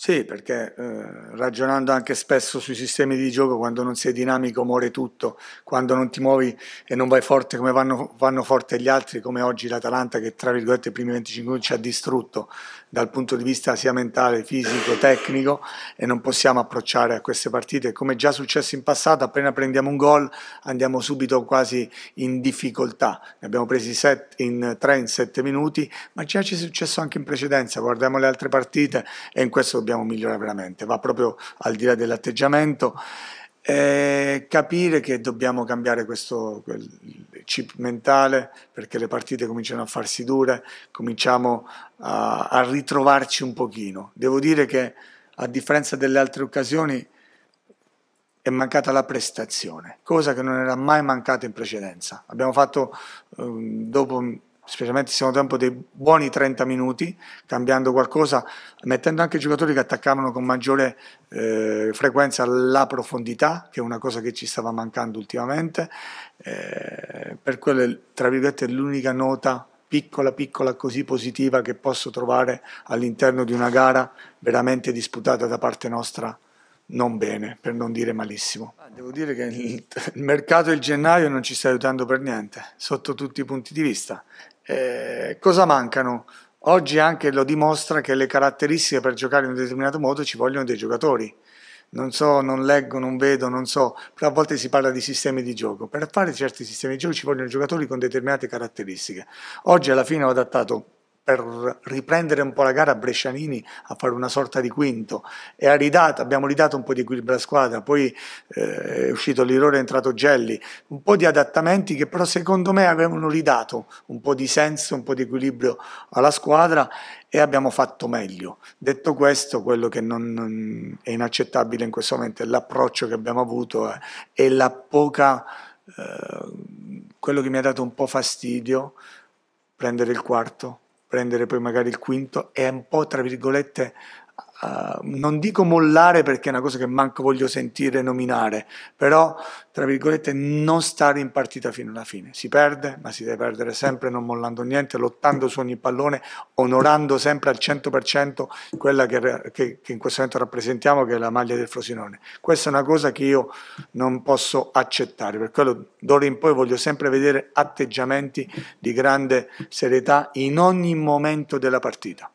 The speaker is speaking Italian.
Sì, perché eh, ragionando anche spesso sui sistemi di gioco, quando non sei dinamico muore tutto, quando non ti muovi e non vai forte come vanno, vanno forte gli altri, come oggi l'Atalanta che tra virgolette i primi 25 minuti ci ha distrutto dal punto di vista sia mentale, fisico, tecnico e non possiamo approcciare a queste partite. Come già successo in passato, appena prendiamo un gol andiamo subito quasi in difficoltà, ne abbiamo presi set, in 3 in 7 minuti, ma già ci è successo anche in precedenza, guardiamo le altre partite e in questo dobbiamo migliorare veramente, va proprio al di là dell'atteggiamento. Eh, capire che dobbiamo cambiare questo chip mentale perché le partite cominciano a farsi dure, cominciamo a, a ritrovarci un pochino. Devo dire che a differenza delle altre occasioni è mancata la prestazione, cosa che non era mai mancata in precedenza. Abbiamo fatto um, dopo specialmente secondo tempo, dei buoni 30 minuti, cambiando qualcosa, mettendo anche giocatori che attaccavano con maggiore eh, frequenza la profondità, che è una cosa che ci stava mancando ultimamente. Eh, per quello, tra virgolette, è l'unica nota piccola, piccola, così positiva che posso trovare all'interno di una gara veramente disputata da parte nostra non bene, per non dire malissimo. Ah, devo dire che il, mercato del gennaio non ci sta aiutando per niente, sotto tutti i punti di vista. Eh, cosa mancano? Oggi anche lo dimostra che le caratteristiche per giocare in un determinato modo ci vogliono dei giocatori. Non so, non leggo, non vedo, non so, però a volte si parla di sistemi di gioco. Per fare certi sistemi di gioco ci vogliono giocatori con determinate caratteristiche. Oggi alla fine ho adattato per riprendere un po' la gara a Brescianini a fare una sorta di quinto. E ridato, abbiamo ridato un po' di equilibrio alla squadra, poi eh, è uscito l'Irore, è entrato Gelli, un po' di adattamenti che però secondo me avevano ridato un po' di senso, un po' di equilibrio alla squadra e abbiamo fatto meglio. Detto questo, quello che non, non è inaccettabile in questo momento è l'approccio che abbiamo avuto eh, la poca, eh, quello che mi ha dato un po' fastidio, prendere il quarto prendere poi magari il quinto e un po' tra virgolette Uh, non dico mollare perché è una cosa che manco voglio sentire nominare, però tra virgolette non stare in partita fino alla fine. Si perde, ma si deve perdere sempre non mollando niente, lottando su ogni pallone, onorando sempre al 100% quella che, che, che in questo momento rappresentiamo, che è la maglia del Frosinone. Questa è una cosa che io non posso accettare, per quello d'ora in poi voglio sempre vedere atteggiamenti di grande serietà in ogni momento della partita.